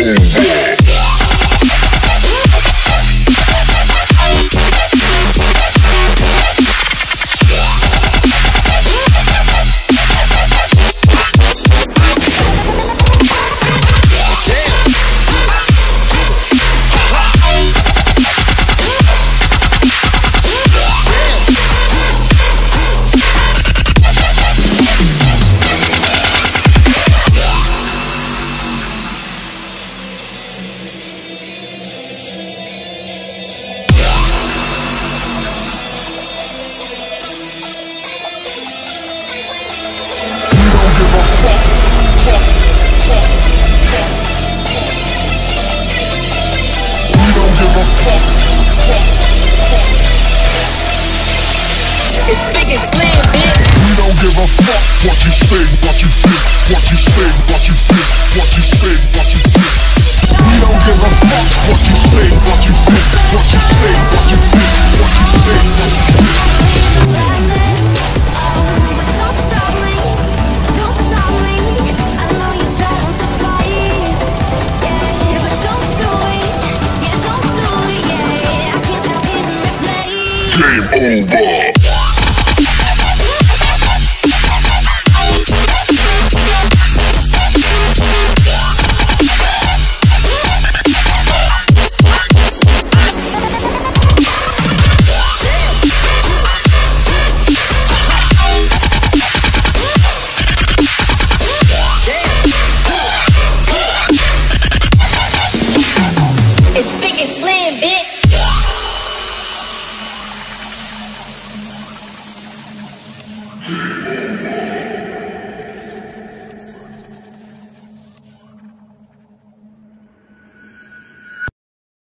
Boom. It's big and slim, bitch. We don't give a fuck what you say, what you think. what you say, what you think. what you say, what you think. We don't give a fuck what you say, what you think. what you say, what you think. what you say, what you feel. Game over. Slim, bitch. Game over.